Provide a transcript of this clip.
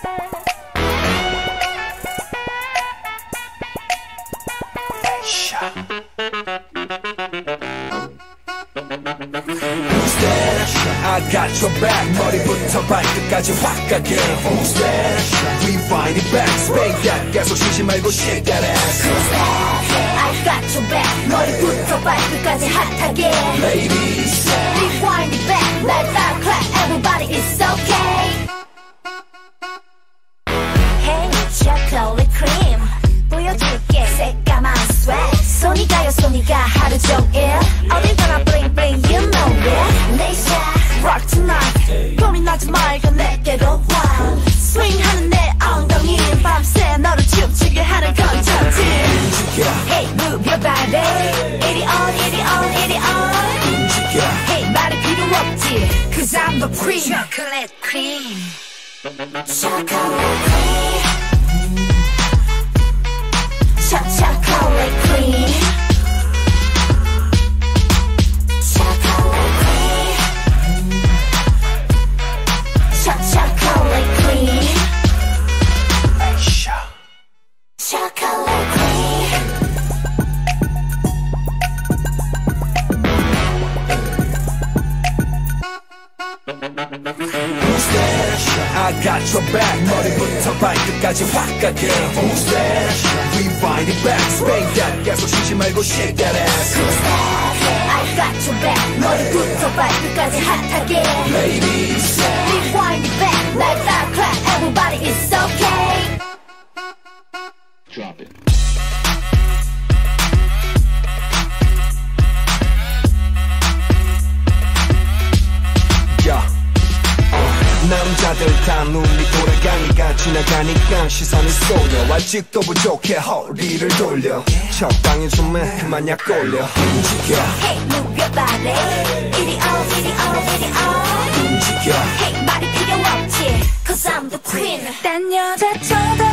I got your back 머리부터 발끝까지 확 가게 Who's that? Rewind it back Spank that 계속 쉬지 말고 shake that ass Who's that? I got your back 머리부터 발끝까지 핫하게 Ladies rock tonight 봄이 나지 말고 내게로 와 swing 하는 내 엉덩이 밤새 너를 춤추게 하는 컨텐츠 Hey move your body 이리 on 이리 on 이리 on 움직여 Hey 말이 필요 없지 Cause I'm the queen Chocolate queen Chocolate queen Chocolate queen Who's that? I got your back 머리부터 발끝까지 확 가게 Who's that? Rewind it back Spank that 계속 쉬지 말고 shake that ass I got your back 머리부터 발끝까지 핫하게 Ladies Drop it. 야. 어, 남자들 다 눈이 돌아가니까 지나가니까 시선이 쏠려 아직도 부족해 허리를 돌려. 적당히 좀해 그만 약 올려. 움직여. Hey move your body 이리 on 이리 on 이리 on 움직여. Hey 말이 필요 없지. Cause I'm the queen. 딴 여자 쳐다